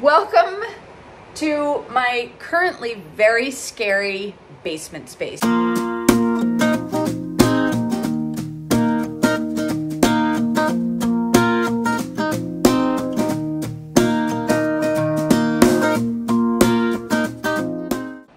Welcome to my currently very scary basement space.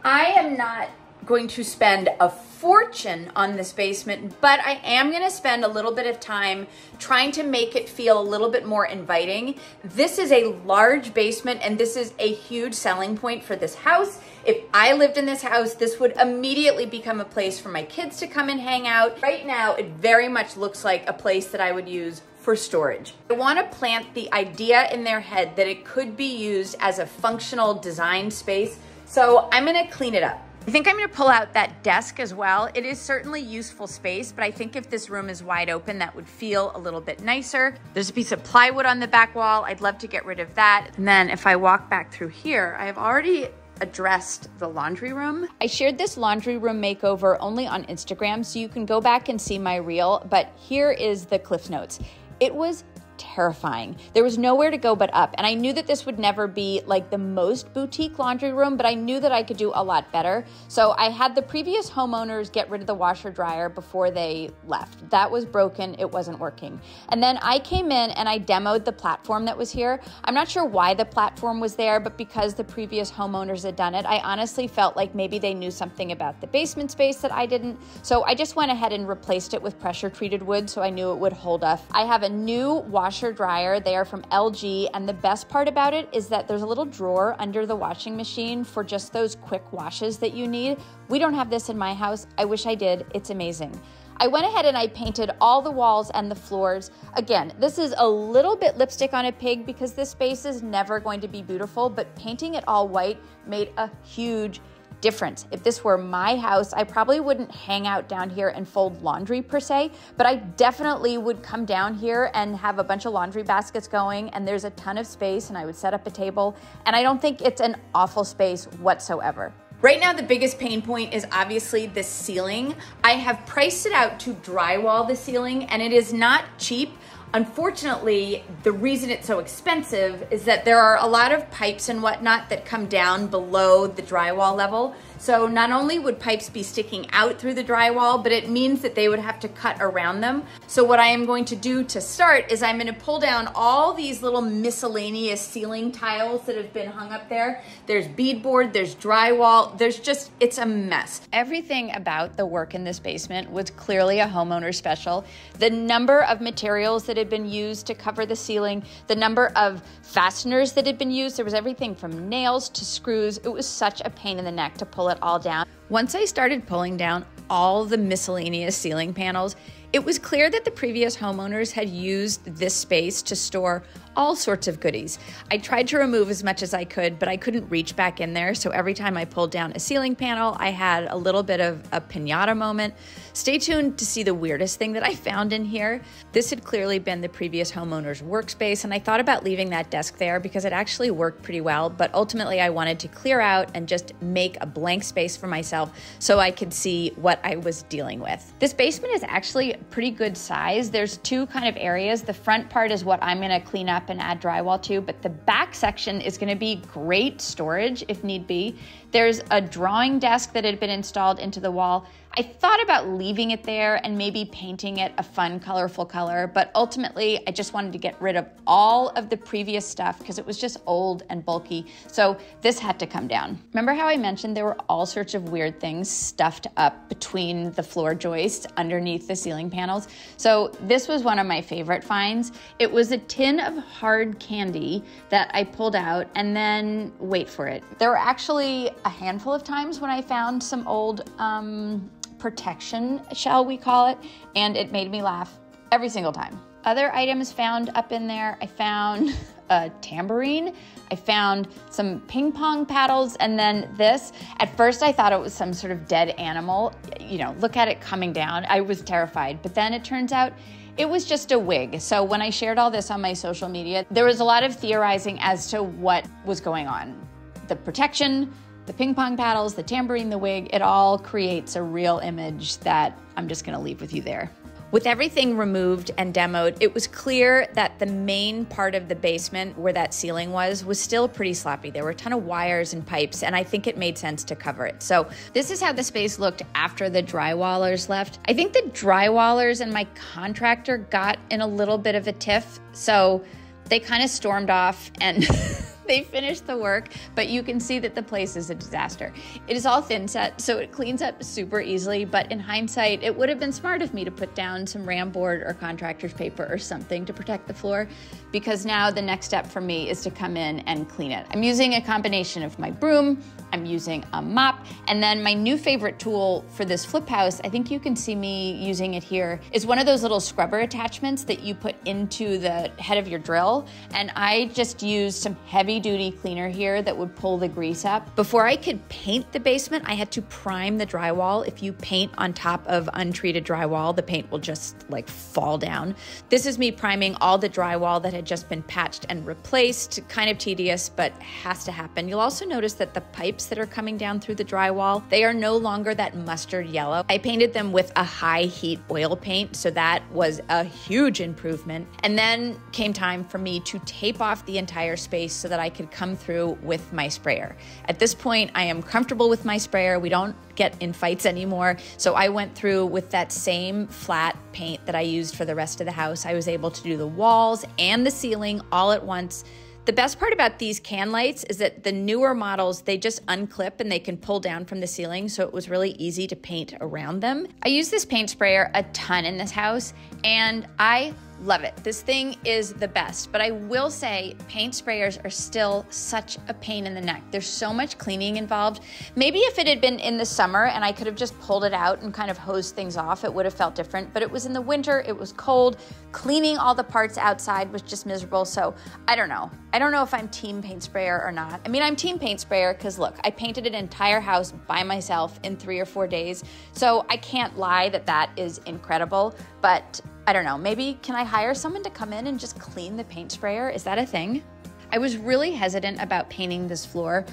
I am not going to spend a fortune on this basement, but I am going to spend a little bit of time trying to make it feel a little bit more inviting. This is a large basement and this is a huge selling point for this house. If I lived in this house, this would immediately become a place for my kids to come and hang out. Right now, it very much looks like a place that I would use for storage. I want to plant the idea in their head that it could be used as a functional design space. So I'm going to clean it up. I think I'm gonna pull out that desk as well. It is certainly useful space, but I think if this room is wide open, that would feel a little bit nicer. There's a piece of plywood on the back wall. I'd love to get rid of that. And then if I walk back through here, I have already addressed the laundry room. I shared this laundry room makeover only on Instagram, so you can go back and see my reel, but here is the Cliff Notes. It was terrifying. There was nowhere to go but up. And I knew that this would never be like the most boutique laundry room, but I knew that I could do a lot better. So I had the previous homeowners get rid of the washer dryer before they left. That was broken, it wasn't working. And then I came in and I demoed the platform that was here. I'm not sure why the platform was there, but because the previous homeowners had done it, I honestly felt like maybe they knew something about the basement space that I didn't. So I just went ahead and replaced it with pressure treated wood so I knew it would hold up. I have a new washer dryer. They are from LG. And the best part about it is that there's a little drawer under the washing machine for just those quick washes that you need. We don't have this in my house. I wish I did. It's amazing. I went ahead and I painted all the walls and the floors. Again, this is a little bit lipstick on a pig because this space is never going to be beautiful, but painting it all white made a huge difference. If this were my house, I probably wouldn't hang out down here and fold laundry per se, but I definitely would come down here and have a bunch of laundry baskets going and there's a ton of space and I would set up a table and I don't think it's an awful space whatsoever. Right now, the biggest pain point is obviously the ceiling. I have priced it out to drywall the ceiling and it is not cheap. Unfortunately, the reason it's so expensive is that there are a lot of pipes and whatnot that come down below the drywall level. So not only would pipes be sticking out through the drywall, but it means that they would have to cut around them. So what I am going to do to start is I'm gonna pull down all these little miscellaneous ceiling tiles that have been hung up there. There's beadboard, there's drywall, there's just, it's a mess. Everything about the work in this basement was clearly a homeowner special. The number of materials that had been used to cover the ceiling, the number of fasteners that had been used, there was everything from nails to screws. It was such a pain in the neck to pull it all down. Once I started pulling down all the miscellaneous ceiling panels, it was clear that the previous homeowners had used this space to store all sorts of goodies. I tried to remove as much as I could, but I couldn't reach back in there. So every time I pulled down a ceiling panel, I had a little bit of a pinata moment. Stay tuned to see the weirdest thing that I found in here. This had clearly been the previous homeowner's workspace, and I thought about leaving that desk there because it actually worked pretty well. But ultimately, I wanted to clear out and just make a blank space for myself so I could see what I was dealing with. This basement is actually pretty good size. There's two kind of areas. The front part is what I'm gonna clean up and add drywall to, but the back section is gonna be great storage if need be. There's a drawing desk that had been installed into the wall. I thought about leaving it there and maybe painting it a fun, colorful color, but ultimately I just wanted to get rid of all of the previous stuff because it was just old and bulky. So this had to come down. Remember how I mentioned there were all sorts of weird things stuffed up between the floor joists underneath the ceiling panels? So this was one of my favorite finds. It was a tin of hard candy that I pulled out and then wait for it. There were actually a handful of times when I found some old, um, protection, shall we call it, and it made me laugh every single time. Other items found up in there, I found a tambourine, I found some ping pong paddles, and then this. At first, I thought it was some sort of dead animal. You know, look at it coming down. I was terrified, but then it turns out it was just a wig. So when I shared all this on my social media, there was a lot of theorizing as to what was going on. The protection, the ping pong paddles, the tambourine, the wig, it all creates a real image that I'm just gonna leave with you there. With everything removed and demoed, it was clear that the main part of the basement where that ceiling was was still pretty sloppy. There were a ton of wires and pipes, and I think it made sense to cover it. So, this is how the space looked after the drywallers left. I think the drywallers and my contractor got in a little bit of a tiff. So, they kind of stormed off and they finished the work, but you can see that the place is a disaster. It is all thin set, so it cleans up super easily, but in hindsight, it would have been smart of me to put down some ram board or contractor's paper or something to protect the floor, because now the next step for me is to come in and clean it. I'm using a combination of my broom, I'm using a mop, and then my new favorite tool for this flip house, I think you can see me using it here, is one of those little scrubber attachments that you put into the head of your drill, and I just used some heavy heavy duty cleaner here that would pull the grease up. Before I could paint the basement, I had to prime the drywall. If you paint on top of untreated drywall, the paint will just like fall down. This is me priming all the drywall that had just been patched and replaced. Kind of tedious, but has to happen. You'll also notice that the pipes that are coming down through the drywall, they are no longer that mustard yellow. I painted them with a high heat oil paint, so that was a huge improvement. And then came time for me to tape off the entire space so that I could come through with my sprayer. At this point, I am comfortable with my sprayer. We don't get in fights anymore. So I went through with that same flat paint that I used for the rest of the house. I was able to do the walls and the ceiling all at once. The best part about these can lights is that the newer models, they just unclip and they can pull down from the ceiling, so it was really easy to paint around them. I use this paint sprayer a ton in this house, and I Love it. This thing is the best. But I will say, paint sprayers are still such a pain in the neck. There's so much cleaning involved. Maybe if it had been in the summer and I could have just pulled it out and kind of hosed things off, it would have felt different. But it was in the winter, it was cold. Cleaning all the parts outside was just miserable. So I don't know. I don't know if I'm team paint sprayer or not. I mean, I'm team paint sprayer because look, I painted an entire house by myself in three or four days. So I can't lie that that is incredible. But I don't know, maybe can I hire someone to come in and just clean the paint sprayer? Is that a thing? I was really hesitant about painting this floor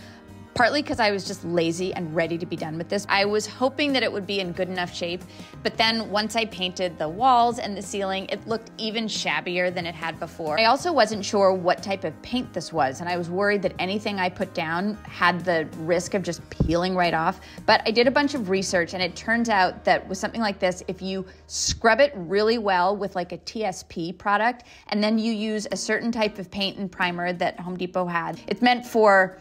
partly because I was just lazy and ready to be done with this. I was hoping that it would be in good enough shape, but then once I painted the walls and the ceiling, it looked even shabbier than it had before. I also wasn't sure what type of paint this was, and I was worried that anything I put down had the risk of just peeling right off. But I did a bunch of research, and it turns out that with something like this, if you scrub it really well with like a TSP product, and then you use a certain type of paint and primer that Home Depot had, it's meant for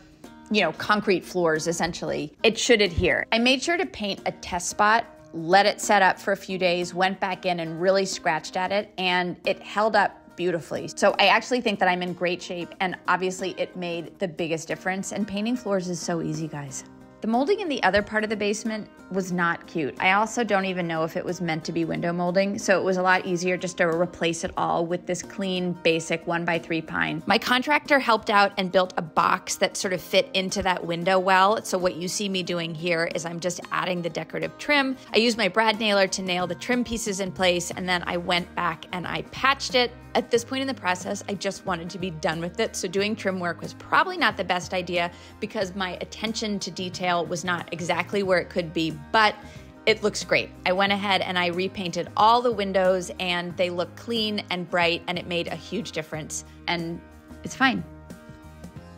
you know, concrete floors essentially, it should adhere. I made sure to paint a test spot, let it set up for a few days, went back in and really scratched at it, and it held up beautifully. So I actually think that I'm in great shape, and obviously it made the biggest difference. And painting floors is so easy, guys. The molding in the other part of the basement was not cute. I also don't even know if it was meant to be window molding, so it was a lot easier just to replace it all with this clean, basic 1x3 pine. My contractor helped out and built a box that sort of fit into that window well. So what you see me doing here is I'm just adding the decorative trim. I used my brad nailer to nail the trim pieces in place, and then I went back and I patched it, at this point in the process, I just wanted to be done with it. So doing trim work was probably not the best idea because my attention to detail was not exactly where it could be, but it looks great. I went ahead and I repainted all the windows and they look clean and bright and it made a huge difference. And it's fine.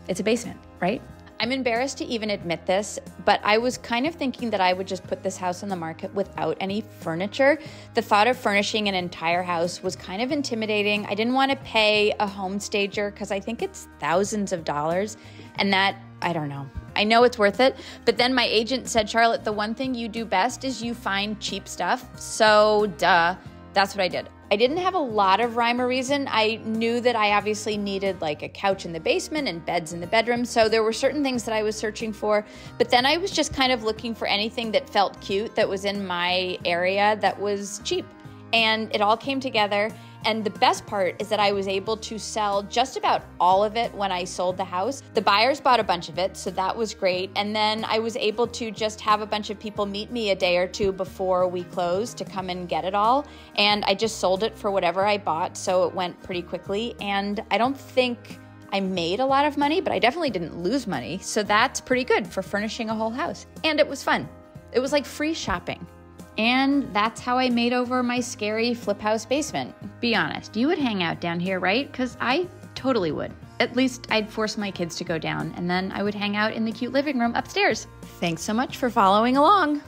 It's a basement, right? I'm embarrassed to even admit this, but I was kind of thinking that I would just put this house on the market without any furniture. The thought of furnishing an entire house was kind of intimidating. I didn't want to pay a home stager because I think it's thousands of dollars. And that, I don't know. I know it's worth it, but then my agent said, Charlotte, the one thing you do best is you find cheap stuff. So, duh, that's what I did. I didn't have a lot of rhyme or reason. I knew that I obviously needed like a couch in the basement and beds in the bedroom. So there were certain things that I was searching for. But then I was just kind of looking for anything that felt cute that was in my area that was cheap. And it all came together. And the best part is that I was able to sell just about all of it when I sold the house. The buyers bought a bunch of it, so that was great. And then I was able to just have a bunch of people meet me a day or two before we closed to come and get it all. And I just sold it for whatever I bought, so it went pretty quickly. And I don't think I made a lot of money, but I definitely didn't lose money. So that's pretty good for furnishing a whole house. And it was fun. It was like free shopping. And that's how I made over my scary flip house basement. Be honest, you would hang out down here, right? Because I totally would. At least I'd force my kids to go down, and then I would hang out in the cute living room upstairs. Thanks so much for following along.